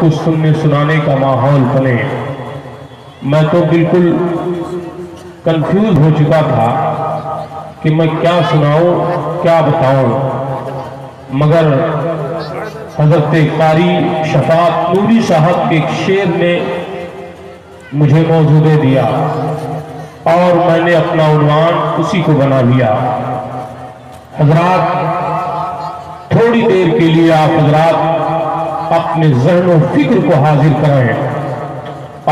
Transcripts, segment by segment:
کچھ سننے سنانے کا ماحول بنے۔ میں تو بالکل کنفیوز ہو چکا تھا کہ میں کیا سناؤں، کیا بتاؤں۔ مگر حضرت قاری شفاعت نوری صاحب کے ایک شعر نے مجھے موضوع دے دیا اور میں نے اپنا عنوان اسی کو بنا لیا۔ حضرات، تھوڑی دیر کے لیے آپ حضرات اپنے ذہن و فکر کو حاضر کریں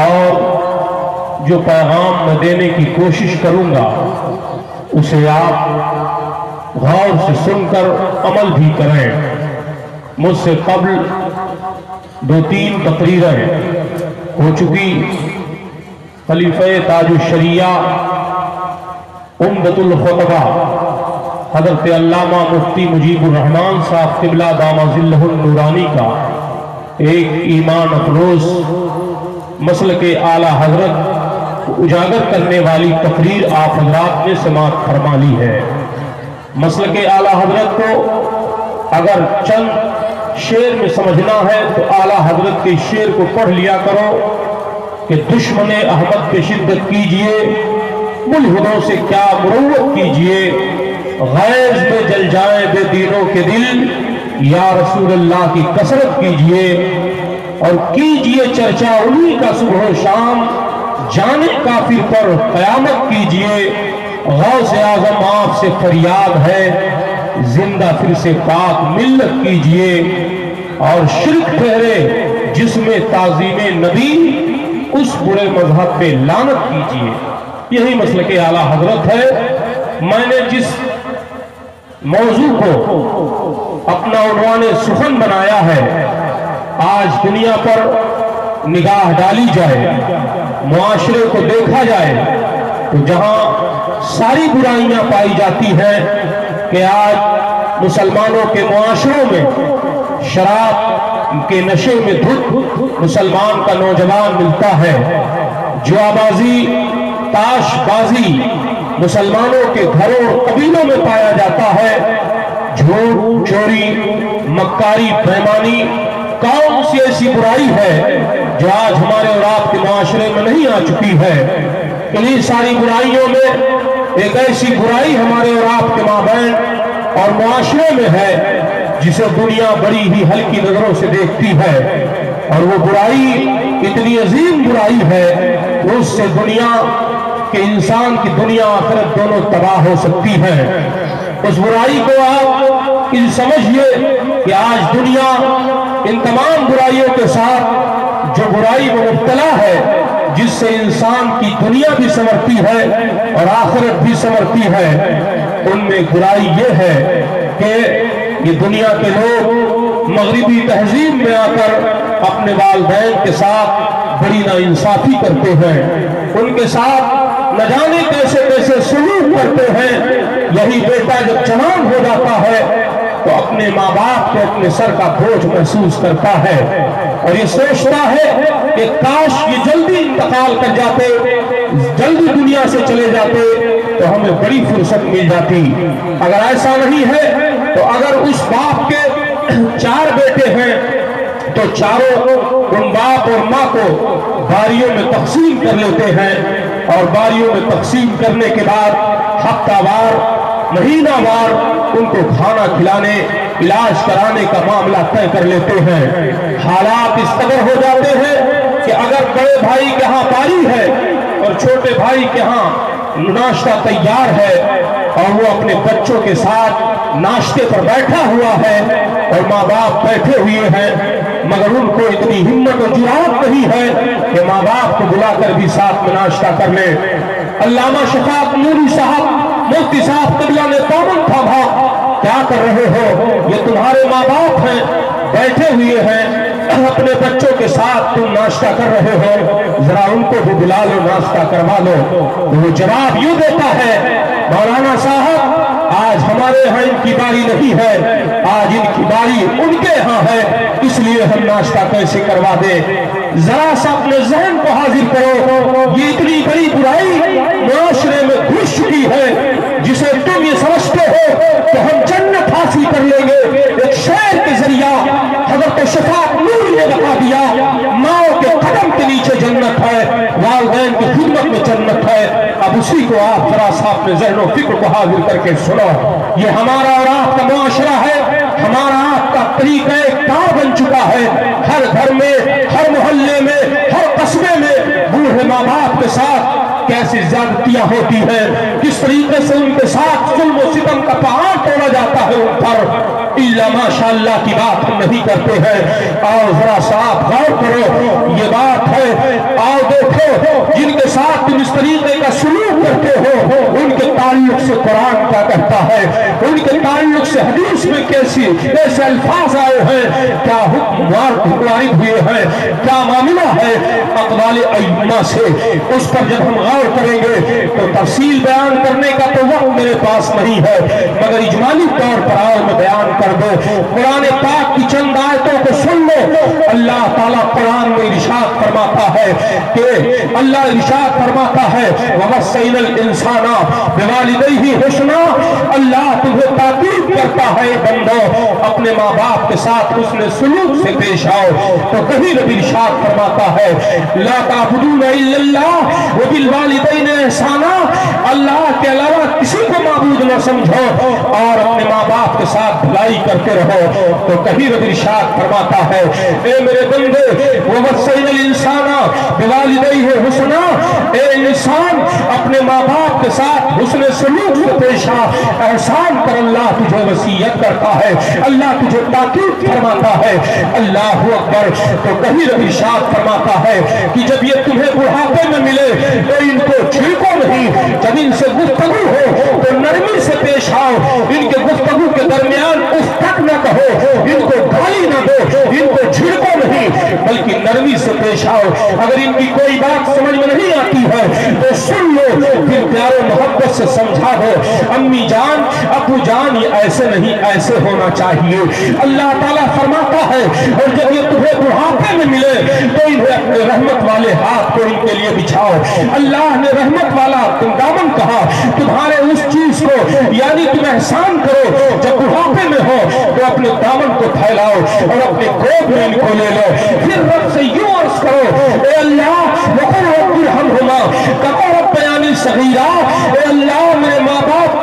اور جو پیغام میں دینے کی کوشش کروں گا، اسے آپ غور سے سن کر عمل بھی کریں مجھ سے قبل دو تین تقریریں ہو چکی۔ خلیفہ تاج الشریعہ امدت الخطبہ، حضرت علامہ مفتی مجیب الرحمان صاحب قبلہ دامہ ذلہ النورانی کا۔ ایک ایمان افروز مسل کے اعلیٰ حضرت، اجاگر کرنے والی تقریر آپ حضرات نے سماعت فرما لی ہے۔ مسل کے اعلیٰ حضرت کو اگر چند شعر میں سمجھنا ہے تو اعلیٰ حضرت کے شعر کو پڑھ لیا کرو کہ دشمن احمد پہ شدت کیجیے، ملحدوں سے کیا مروت کیجیے، غیظ میں جل جائیں بے دینوں کے دل یا رسول اللہ کی کثرت کیجیے اور کیجیے چرچا انہی کا صبح و شام جانے کافر پر قیامت کیجیے۔ غوث اعظم آپ سے فریاد ہے، زندہ پھر سے پاک ملت کیجیے۔ اور شرک ٹھہرے، جس میں تعظیم نبی، اس برے مذہب پہ لانت کیجیے۔ یہی مسئلہ کے اعلیٰ حضرت ہے۔ میں نے جس موضوع کو اپنا عنوان سخن بنایا ہے۔ آج دنیا پر نگاہ ڈالی جائے، معاشرے کو دیکھا جائے تو جہاں ساری برائیاں پائی جاتی ہیں کہ آج مسلمانوں کے معاشروں میں شراب کے نشے میں دھت مسلمان کا نوجوان ملتا ہے۔ جو آبازی تاش بازی مسلمانوں کے گھروں اور قبیلوں میں پایا جاتا ہے۔ جھوٹ، چوری، مکاری پیمانی کون سی ایسی برائی ہے جو آج ہمارے اور آپ کے معاشرے میں نہیں آ چکی ہے۔ انہی ساری برائیوں میں ایک ایسی برائی ہمارے اور آپ کے مابین اور معاشرے میں ہے جسے دنیا بڑی ہی ہلکی نظروں سے دیکھتی ہے۔ اور وہ برائی اتنی عظیم برائی ہے اس سے دنیا کہ انسان کی دنیا آخرت دونوں تباہ ہو سکتی ہے۔ اس برائی کو آپ سمجھئے کہ آج دنیا ان تمام برائیوں کے ساتھ جو برائی وہ مبتلا ہے، جس سے انسان کی دنیا بھی سمرتی ہے اور آخرت بھی سمرتی ہے۔ ان میں برائی یہ ہے کہ یہ دنیا کے لوگ مغربی تہذیب میں آ کر اپنے والدین کے ساتھ بڑی نا انصافی کرتے ہیں۔ ان کے ساتھ نہ جانے کیسے کیسے سلوک کرتے ہیں، یہی بیٹا جب جوان ہو جاتا ہے، تو اپنے ماں باپ کو اپنے سر کا بوجھ محسوس کرتا ہے اور یہ سوچتا ہے کہ کاش یہ جلدی انتقال کر جاتے، جلدی دنیا سے چلے جاتے، تو ہمیں بڑی فرصت مل جاتی۔ اگر ایسا نہیں ہے، تو اگر اس باپ کے چار بیٹے ہیں، تو چاروں ان باپ اور ماں کو باریوں میں تقسیم کر لیتے ہیں۔ اور باریوں میں تقسیم کرنے کے بعد ہفتہ وار، مہینہ وار ان کو کھانا کھلانے، علاج کرانے کا معاملہ طے کر لیتے ہیں۔ حالات اس قدر ہو جاتے ہیں کہ اگر بڑے بھائی کے ہاں پاری ہے اور چھوٹے بھائی کے ہاں ناشتہ تیار ہے اور وہ اپنے بچوں کے ساتھ ناشتے پر بیٹھا ہوا ہے اور ماں باپ بیٹھے ہوئے ہیں، مگر ان کو اتنی ہمت و جرات نہیں ہے کہ ماں باپ کو بلا کر بھی ساتھ میں ناشتہ کر لے۔ علامہ شفاق نوری صاحب، مفتی صاحب قبلہ نے پابند تھا بھا۔ کیا کر رہے ہو؟ یہ تمہارے ماں باپ ہیں، بیٹھے ہوئے ہیں۔ اپنے بچوں کے ساتھ تم ناشتہ کر رہے ہو۔ ذرا ان کو بھی بلا لو، ناشتہ کروا لو۔ وہ جواب یوں دیتا ہے مولانا صاحب، آج ہمارے ہاں ان کی باری نہیں ہے، آج ان کی باری ان کے ہاں ہے، اس لیے ہم ناشتہ کیسے کروا دے ذرا سا اپنے ذہن کو حاضر کرو، یہ اتنی بڑی برائی معاشرے میں گھس چکی ہے، جسے تم یہ سمجھتے ہو کہ ہم جنت حاصل کر لیں گے۔ ایک شعر کے ذریعہ حضرت شفاق نور نے بتا دیا اب اسی کو آپ ذرا سا اپنے ذہن و فکر کو حاضر کر کے سنو۔ یہ ہمارا اور آپ کا معاشرہ ہے، ہمارا آپ کا طریقہ کار بن چکا ہے۔ ہر گھر میں، ہر محلے میں، ہر قصبے میں بوڑھے ماں باپ کے ساتھ کیسی زیادتیاں ہوتی ہیں۔ کس طریقے سے ان کے ساتھ ظلم و ستم کا پہاڑ توڑا جاتا ہے ان پر؟ اللہ ماشاء اللہ کی بات ہم نہیں کرتے ہیں۔ اور ذرا صاحب غور کرو، یہ بات ہے، آؤ دیکھو جن کے ساتھ تم اس طریقے کا سلوک کرتے ہو، ان کے تعلق سے قرآن کیا کہتا ہے؟ ان کے تعلق سے حدیث میں کیسی کیسے الفاظ آئے ہیں؟ کیا حکم وارد ہوئے ہیں کیا معاملہ ہے؟ اقبال ایمہ سے۔ اس پر جب ہم غور کریں گے تو تفصیل بیان کرنے کا تو وقت میرے پاس نہیں ہے، مگر اجمالی طور پر آؤ میں بیان کر دو قرآن پاک کی چند آیتوں کو سن لو۔ اللہ تعالیٰ قرآن میں ارشاد فرماتا ہے کہ اللہ ارشاد فرماتا ہے وَمَسَّيْنَ الْإِنسَانَ بِوَالِدَيْهِ حُسْنًا۔ اللہ تمہیں تاکید کرتا ہے، بندو، اپنے ماں باپ کے ساتھ اس نے سلوک سے پیش آؤ۔ تو کہیں نبی ارشاد فرماتا ہے، لا تعبدون الا اللہ وبالوالدین احسانا۔ اللہ کے علاوہ کسی کو معبود نہ سمجھو۔ اور اپنے ماں باپ کے ساتھ بھلائی کرتے رہو۔ تو کہیں رب ارشاد فرماتا ہے، اے میرے بندے وَوَسَّيْنَ الْإِنسَانَ بِوَالِدَيْهِ گئی ہے حُسْنًا اے انسان، اپنے ماں باپ کے ساتھ حسن سلوک سے پیش آ۔ احسان پر اللہ تجھے وسیعت کرتا ہے۔ اللہ تجھے تاکید فرماتا ہے۔ اللہ اکبر تو کہیں رب ارشاد فرماتا ہے کہ جب یہ تمہیں بڑھاپے میں ملے تو ان کو چھڑکو نہیں۔ جب ان سے گفتگو ہو تو نرمی سے پیش آؤ۔ ان کے گفتگو کے درمیان اس تک نہ کہو۔ ان کو گالی نہ دو۔ ان کو چھڑکو نہیں، بلکہ نرمی سے پیش آؤ۔ اگر ان کی کوئی بات سمجھ میں نہیں آتی ہے، تو سن لو، پھر پیار و محبت سے سمجھا دو امی جان، ابو جان، یہ ایسے نہیں، ایسے ہونا چاہیے۔ اللہ تعالیٰ فرماتا ہے، اور جب یہ تمہیں بڑھاپے میں ملے، تو انہیں اپنے رحمت والے ہاتھ کو ان کے لیے بچھاؤ۔ اللہ نے رحمت والا تم دامن کہا، تمہارے اس چیز کو یعنی تم احسان کرو، جب بڑھاپے میں ہو، تو اپنے دامن کو پھیلاؤ اور اپنے گود میں ان کو لے لو۔ پھر رب Shakira.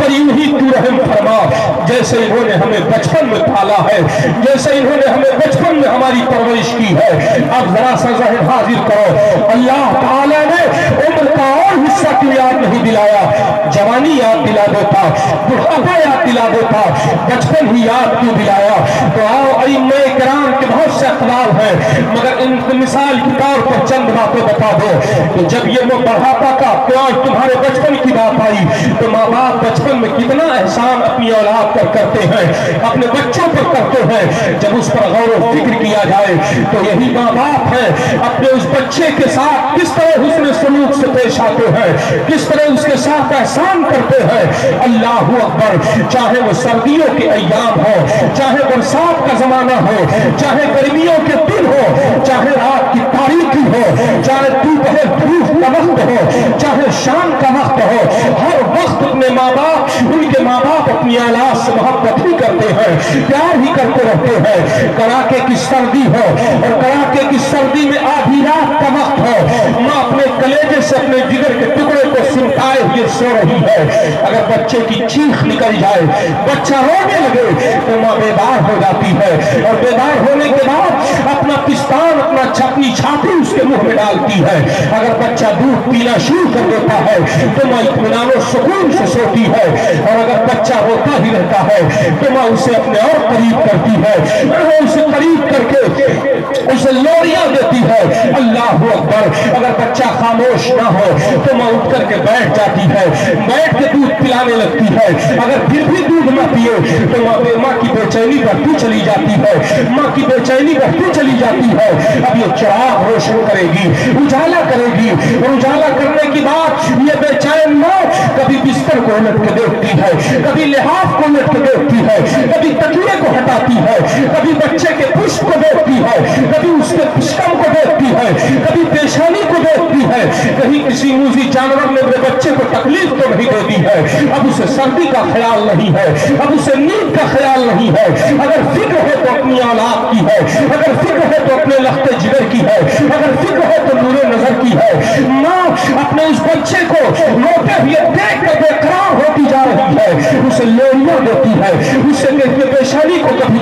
ماں پر یوں ہی تو رحم فرما، جیسے انہوں نے ہمیں بچپن میں پالا ہے، جیسے انہوں نے ہمیں بچپن میں ہماری پرورش کی ہے۔ اب ذرا سا ذہن حاضر کرو، اللہ تعالیٰ نے عمر کا اور حصہ کی یاد نہیں دلایا۔ جوانی یاد دلا دیتا بڑھاپا یاد دلا دیتا، بچپن ہی یاد کیوں دلایا؟ تو آؤ، ائمہ کرام کے بہت سے اقدار ہیں، مگر ان مثال کے طور پر چند باتیں بتا دو۔ کہ جب یہ وہ بڑھاپا کا تو آج تمہارے بچپن کی بات آئی، تو ماں باپ بچپن میں کتنا احسان اپنی اولاد پر کرتے ہیں، اپنے بچوں پر کرتے ہیں۔ جب اس پر غور و فکر کیا جائے تو یہی ماں باپ ہے اپنے اس بچے کے ساتھ کس طرح حسن سلوک سے پیش آتے ہیں؟ کس طرح اس کے ساتھ احسان کرتے ہیں؟ اللہ اکبر، چاہے وہ سردیوں کے ایام ہو چاہے برسات کا زمانہ ہو، چاہے گرمیوں کے دن ہو چاہے رات کی تاریخی ہو، چاہے دوپہر دھوپ کا وقت ہو، چاہے شام کا وقت ہو، ہر وقت اپنے ماں باپ، ان کے ماں باپ اپنی اولاد سے محبت ہی کرتے ہیں، پیار ہی کرتے رہتے ہیں۔ کڑاکے کی سردی ہو اور کڑاکے کی سردی میں آدھی رات کا وقت ہو ماں اپنے کلیجے سے اپنے جگر کے ٹکڑے کو سمٹائے ہوئے سو رہی ہے۔ اگر بچے کی چیخ نکل جائے، بچہ رونے لگے، تو ماں بیدار ہو جاتی ہے۔ اور بیدار ہونے کے بعد اپنا پستان، اپنا چھپی چھاتی اس کے منہ میں ڈالتی ہے۔ اگر بچہ دودھ پینا شروع کر دیتا ہے، تو ماں اطمینان و سکون سے سوتی ہے۔ اور اگر بچہ روتا ہی رہتا ہے، تو ماں اسے اپنے اور قریب کرتی ہے۔ وہ اسے قریب کر کے اسے لوریاں دیتی ہے۔ اللہ اکبر، اگر بچہ خاموش نہ ہو تو ماں اٹھ کر کے بیٹھ جاتی ہے۔ بیٹھ کے دودھ پلانے لگتی ہے۔ اگر پھر بھی دودھ نہ پیے تو ماں بے ماں کی بے چینی بڑھتی چلی جاتی ہے۔ ماں کی بے چینی بڑھتی چلی جاتی ہے۔ اب یہ چراغ روشن کرے گی، اجالا کرے گی۔ اور اجالا کرنے کی بات یہ بے چین ماں کبھی بستر کو الٹ کے دیکھتی ہے، کبھی لحاظ کو الٹ کے دیکھتی ہے، کبھی تکیے کو ہٹاتی ہے، کبھی بچے کے پشپ کو دیکھتی ہے، کبھی اس کے پشکم کو دیکھتی ہے، کبھی پیشانی کو دیکھتی ہے۔ کہیں کسی موزی جانور نے اپنے بچے کو تکلیف تو نہیں دیتی ہے۔ اب اسے سردی کا خیال نہیں ہے، اب اسے نیند کا خیال نہیں ہے۔ اگر فکر ہے تو اپنی اولاد کی ہے، اگر فکر ہے تو اپنے لخت جگر کی ہے اگر فکر ہے تو نور نظر کی ہے ماں اپنے اس بچے کو روتے ہوئے دیکھ کر بے قرار ہوتی جا رہی ہے اسے لوریاں دیتی ہے اسے کے پیشانی کو کبھی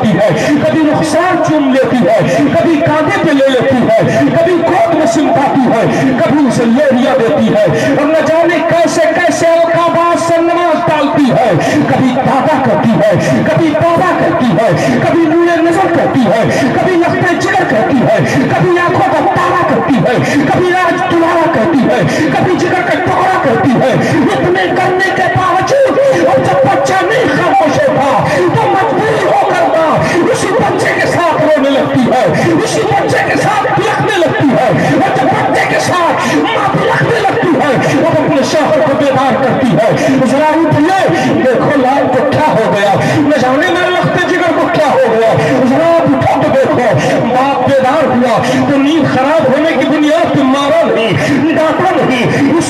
بوسا ہے، کبھی رخسار چوم لیتی ہے، کبھی کاندھے پہ لے لیتی ہے، کبھی گود میں سمٹاتی ہے، کبھی اسے لوریاں دیتی ہے۔ اور نہ جانے کیسے کیسے القابات سے نماز ڈالتی ہے۔ کبھی دادا کرتی ہے، کبھی بابا کرتی ہے، کبھی نور نظر کرتی ہے، کبھی لخت جگر کرتی ہے، کبھی آنکھوں کا تارا کرتی ہے، کبھی راج ذرا اٹھیے۔ دیکھو، لال کو کیا ہو گیا۔ نہ جانے میں لخت جگر کو کیا ہو گیا۔ ذرا اٹھا تو دیکھو، باپ بیدار ہوا۔ تو نیند خراب ہونے کی بنیاد پہ مارا نہیں۔ ڈاکٹر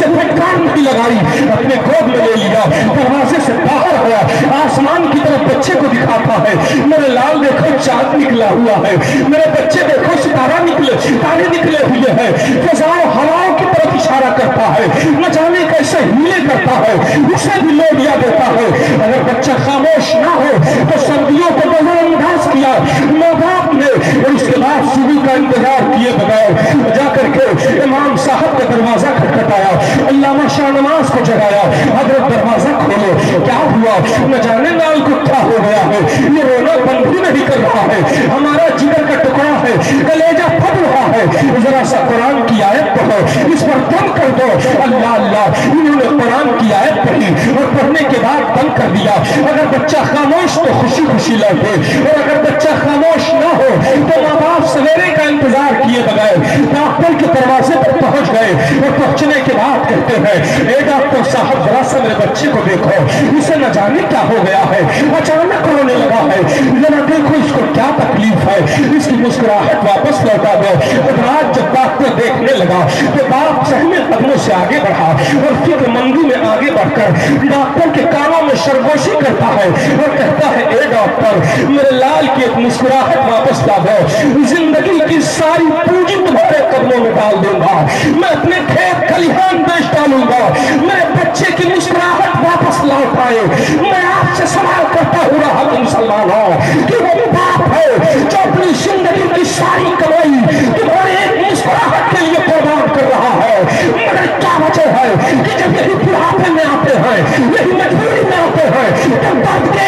نہیں اسے پھٹکار نہیں لگائی، اپنے گود میں لے لیا۔ دروازے سے باہر آیا۔ آسمان کی طرف بچے کو دکھاتا ہے۔ میرے لال دیکھو، چاند نکلا ہوا ہے۔ میرے بچے دیکھو، ستارہ نکلے ستارے نکلے ہوئے ہیں۔ فضاؤں ہواؤں کی طرف اشارہ کرتا ہے۔ نہ جانے کیسے ہیلے کرتا ہے۔ اسے بھی لے دیا دیتا ہے۔ اگر بچہ خاموش نہ ہو، تو سردیوں کو نظر انداز کیا۔ ماں باپ نے اور اس کے بعد صبح کا انتظار کیے بغیر جا کر کے امام صاحب کا دروازہ کھٹکھٹایا۔ علامہ شاہ نماز کو جگایا. حضرت دروازہ کھولو. کیا ہوا؟ نہ جانے لال کتا ہو گیا ہے یہ رونا بند بھی نہیں کر رہا ہے. ہمارا جگر کا ٹکڑا ہے، کلیجہ پھٹ ہے۔ ذرا سا قرآن کی آیت پڑھو۔ اس پر دم کر دو۔ اللہ اللہ، انہوں نے قرآن کی آیت پڑھی اور پڑھنے کے بعد دم کر دیا۔ اگر بچہ خاموش تو خوشی خوشی لوٹے۔ اور اگر بچہ خاموش نہ ہو تو ماں باپ سویرے کا انتظار کیے بغیر ڈاکٹر کے دروازے پر پہنچ گئے اور پہنچنے کے بعد کہتے ہیں، اے ڈاکٹر صاحب، ذرا سا میرے بچے کو دیکھو۔ اسے نہ جانے کیا ہو گیا ہے۔ اچانک رونے لگا ہے، ذرا دیکھو اس کو کیا تکلیف ہے۔ اس کی مسکراہٹ واپس لوٹا دو۔ رات جب ڈاکٹر دیکھنے لگا تو باپ سہمے قدموں سے آگے بڑھا اور فکر مندی میں آگے بڑھ کر ڈاکٹر کے کانوں میں شرگوشی کرتا ہے اور کہتا ہے، اے ڈاکٹر، میرے لال کی ایک مسکراہٹ واپس لا دو۔ زندگی کی ساری پونجی تمہارے قدموں میں ڈال دوں گا۔ میں اپنے کھیت کھلیہان بیچ ڈالوں گا۔ میرے بچے کی مسکراہٹ واپس لوٹ آئے میں آپ سے سوال کرتا ہوں، رہا تم مسلمانوں Yeah.